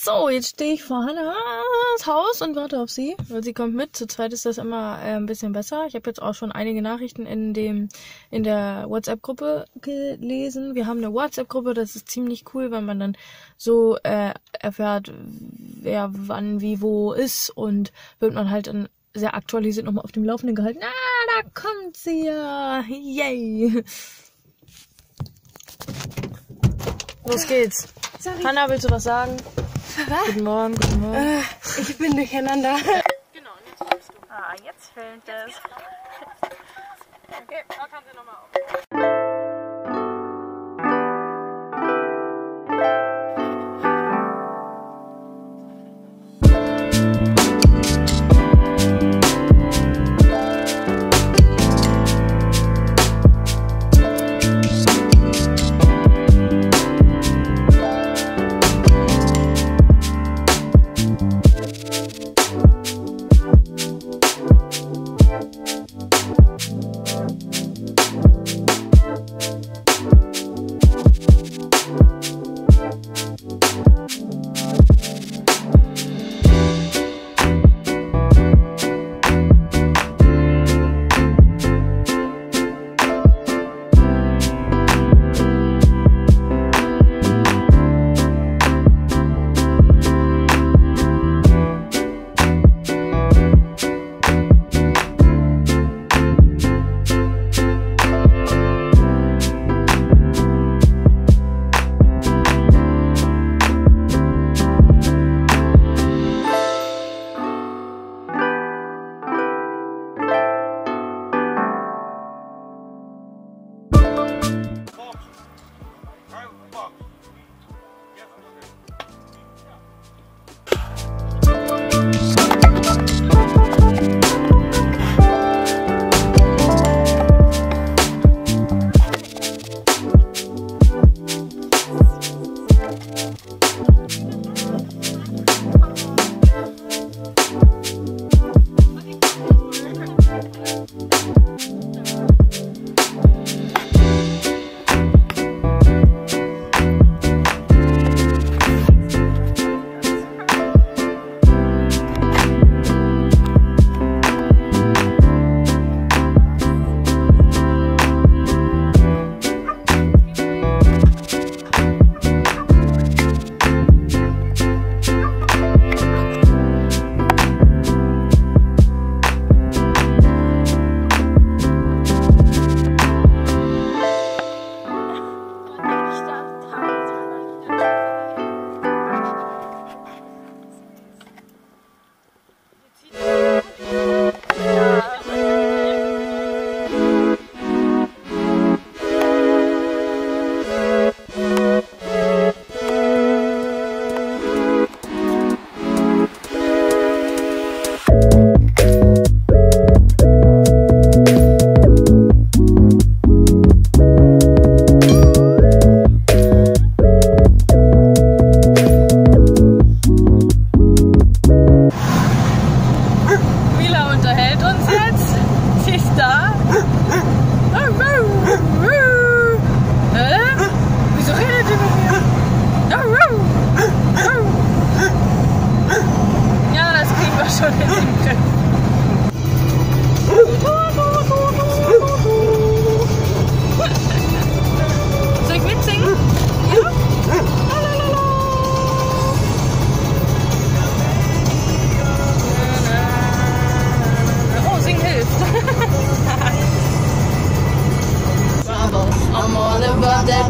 So, jetzt stehe ich vor Hannas Haus und warte auf sie, weil sie kommt mit. Zu zweit ist das immer äh, ein bisschen besser. Ich habe jetzt auch schon einige Nachrichten in dem in der WhatsApp-Gruppe gelesen. Wir haben eine WhatsApp-Gruppe, das ist ziemlich cool, weil man dann so äh, erfährt, wer wann wie wo ist und wird man halt dann sehr aktualisiert nochmal auf dem Laufenden gehalten. Ah, da kommt sie ja. Yay. Los geht's. Sorry. Hanna, willst du was sagen? Was? Guten Morgen, guten Morgen. Äh, ich bin durcheinander. Genau, und jetzt filmst du. Ah, jetzt filmt es. okay, da kann sie nochmal auf.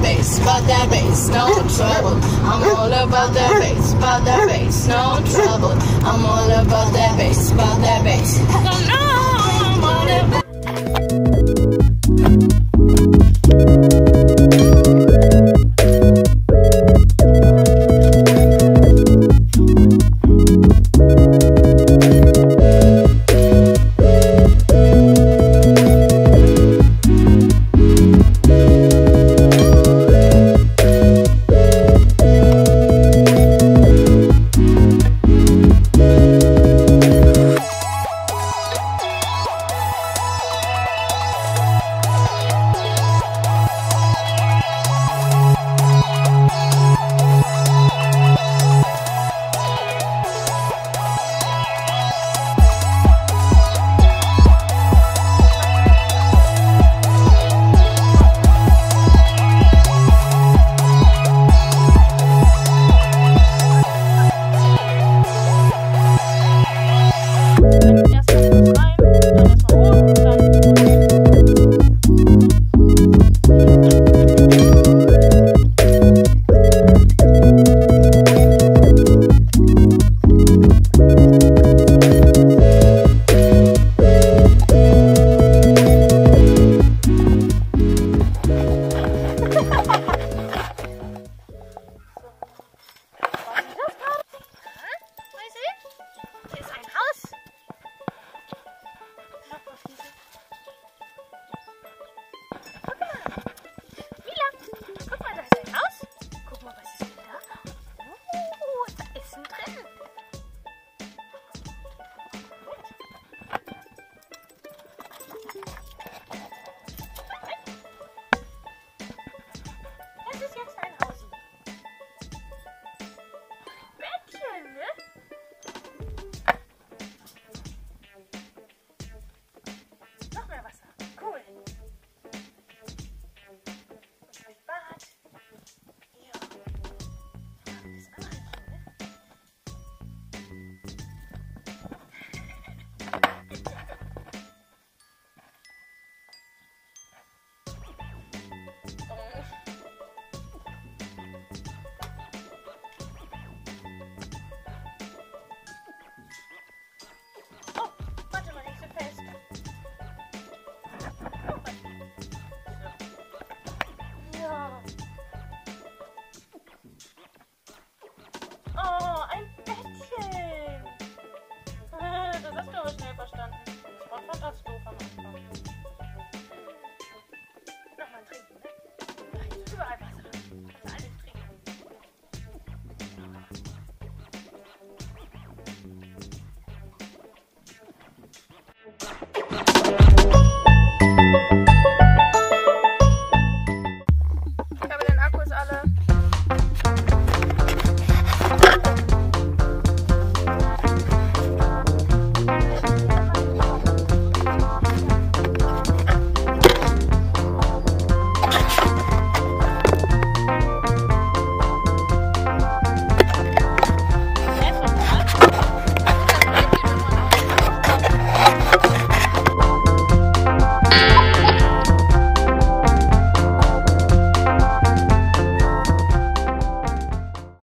Bass, about that bass, no trouble. I'm all about that bass, about that bass, no trouble. I'm all about that bass, about that bass. No, I'm all about